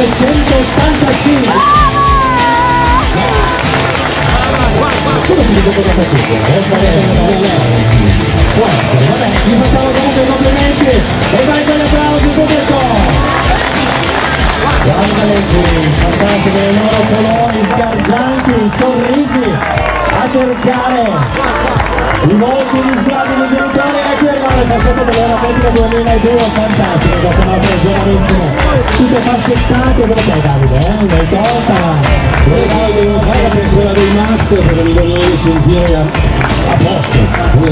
785 come si dice 85? Può essere, vabbè, gli facciamo comunque i complimenti e vai con gli applausi pubblico! Guarda Leggi, fantastico, i loro colori sgargianti, sorrisi a cercare i volti rischiati dei genitori e qui arriva le faccette dell'Europetica 2002 fantastico questo nostro giovanissimo tutte fascettate perché Davide eh? l'hai tolta Io devo fare la persona dei master perché mi voglio sentire a, a posto,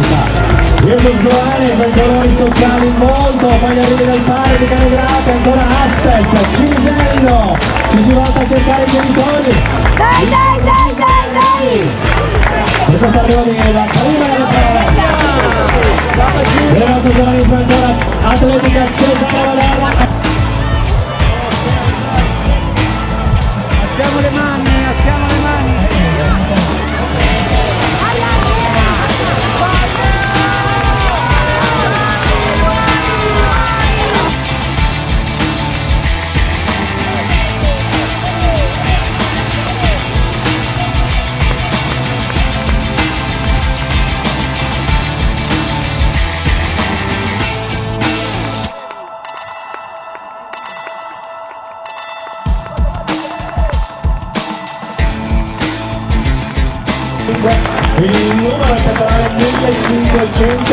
sta? Virgo Sgoane con colori sociali molto poi gli arrivi del pari di Caligrate ancora Aspes Cinisello ci si volta a cercare i genitori Dai, dai, dai, dai, dai! questo sta arrivando da prima della parola il nostro giovanissimo ancora Atletica Cesare Valera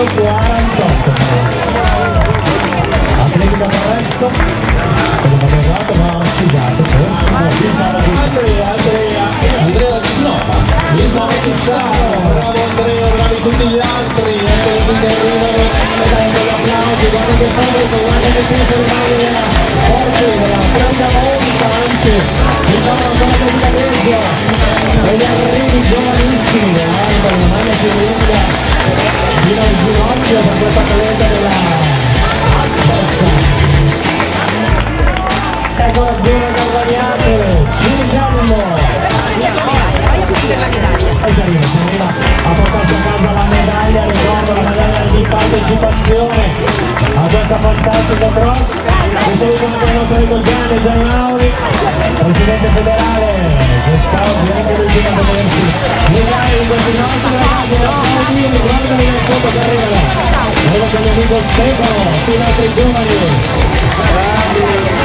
1548 Atletica Progresso sono basato ma scusato forse no, stava giusto Andrea, Andrea, Andrea di Snova, di Snova Tussano, bravo Andrea, bravi tutti gli altri, ecco che arrivano, e dando l'applauso, guarda che pubblico, guarda che qui per Maria, forte, la grande monta, anzi, il ancora per la Grecia, e gli arrivi giovanissimi, alta, una mano più lunga, la zona e si arriva a casa la medaglia, ricordo la medaglia di partecipazione a questa fantastica cross. Un saluto anche al nostro amico Gianni Giannauri, presidente federale, quest'oggi anche riuscito a tenersi guardali nel foto che arrivano. Arriva con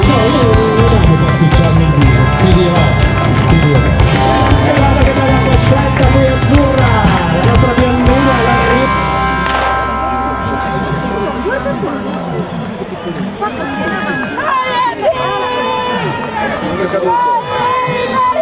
dico, no, io non devo pasticciarmi il viso, ti ti dirò. Guarda che bella coscetta qui azzurra, la nostra biondina, la Guarda qua.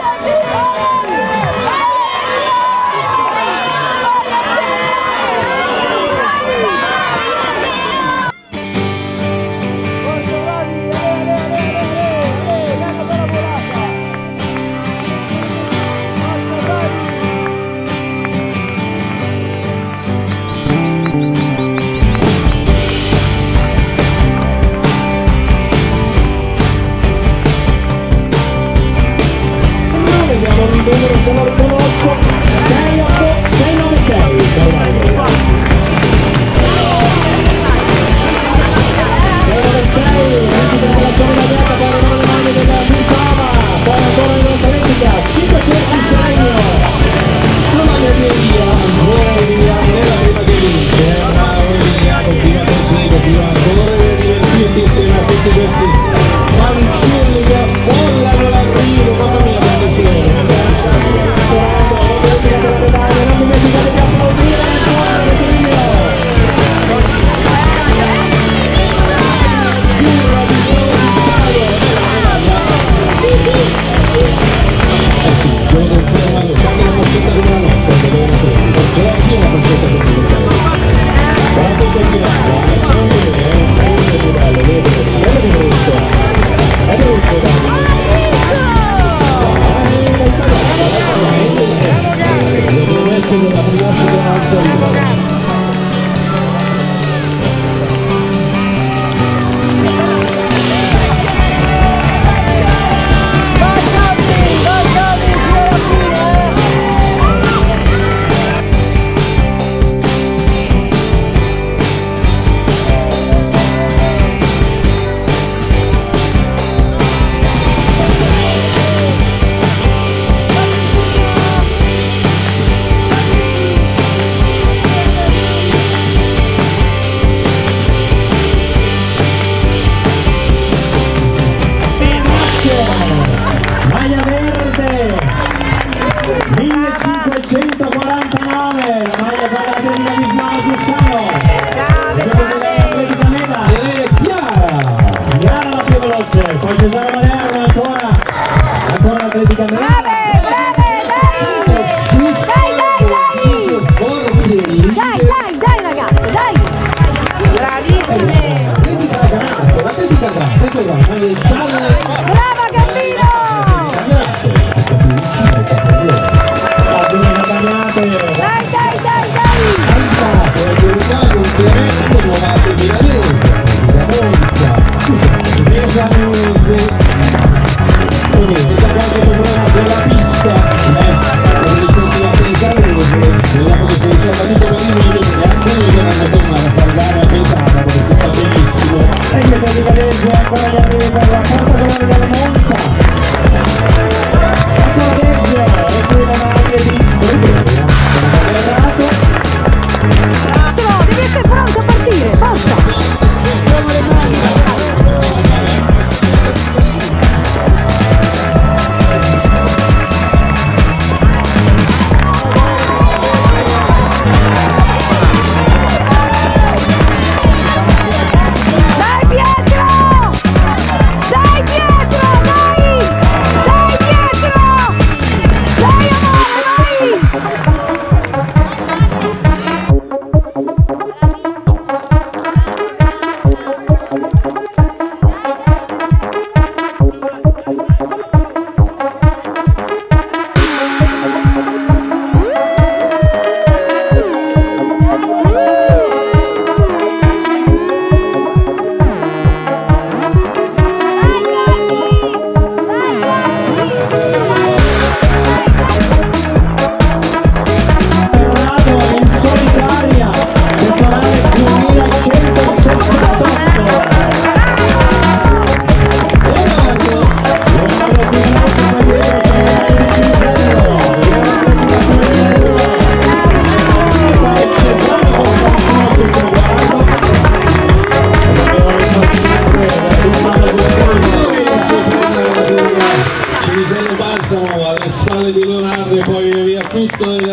Poi via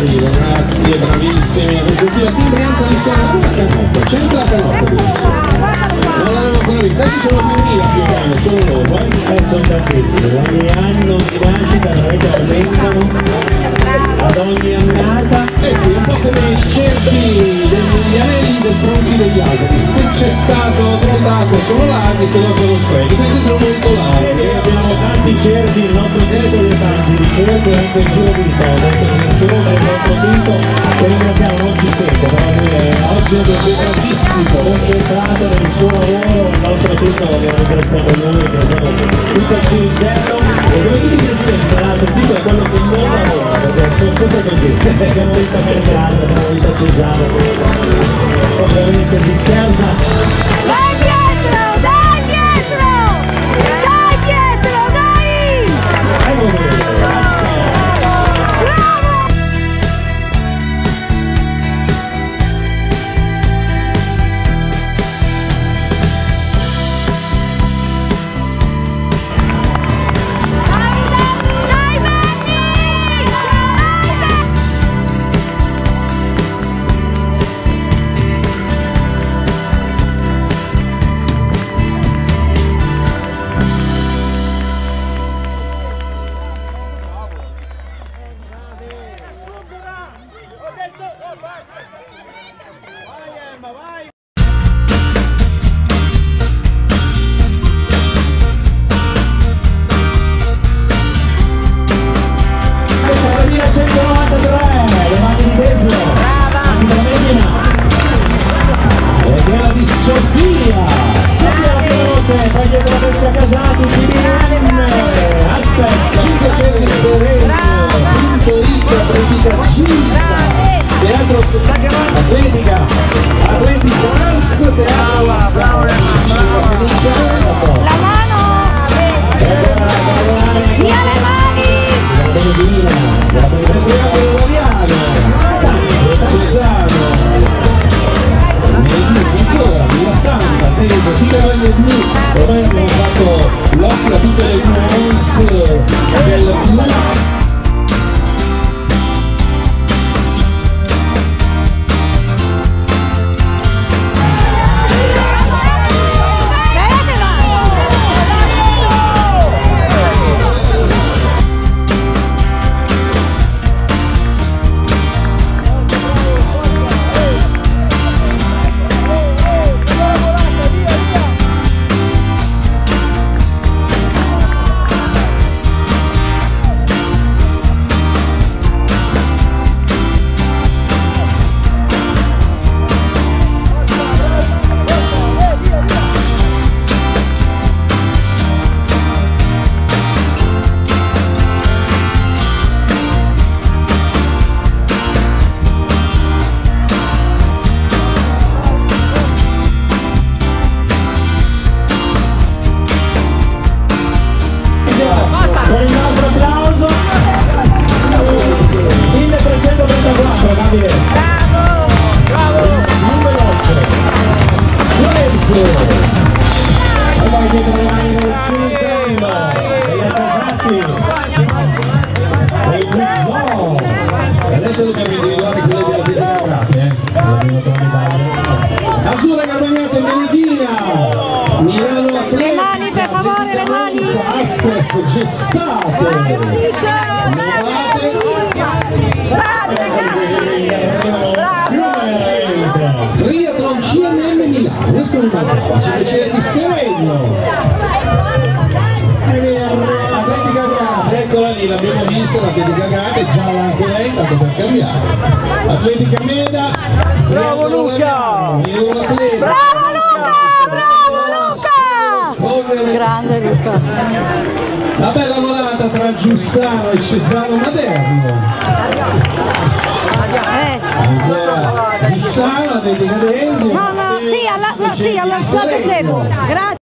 arrivo. Grazie, bravissimi. Team Brianza di Sera, la canotta, anche la canotta adesso. Non l'avevo ancora visto, questi sono più mila più o meno, sono loro, eh. Sono tantissimi, ogni anno di nascita veramente aumentano ad ogni annata Eh sì, un po' come i cerchi degli anelli del tronchi degli alberi. Se c'è stato votato sono larghi, se no sono stretti. Questi sono molto larghi. abbiamo tanti cerchi, il nostro ingresso di tanti di cerchi anche il giro di Ito, il nostro dito, che ringraziamo, non ci sente, però oggi è concentratissimo, concentrato nel suo lavoro, il nostro tutto abbiamo ringraziato noi, ringraziamo tutto il Civicello e come tutti presidenti, tra l'altro tipo è quello che non lavora, perché sono sempre così, abbiamo visto Belgrado, abbiamo visto Cesano, ovviamente si scherza, queste dobbiamo individuare della Tecnicrate, eh. Azzurra Carbagnata in Benedina, Milano Atletico. Le mani, per favore, le mani. Aspes Gessate. Triathlon CNM Milano, mi mancava, ci piacere di Serenio. L'abbiamo vista, l'Atletica Grande, gialla anche lei, tanto per cambiare. Atletica Meda, Bravo Luca! Bravo Luca! Bravo Luca! Grande Luca. La bella volata tra Giussano e Cesano Maderno. Eh, Ancora Giussano, Atletica Desio. no, no, sì, alla, no, sì, alla, Grazie.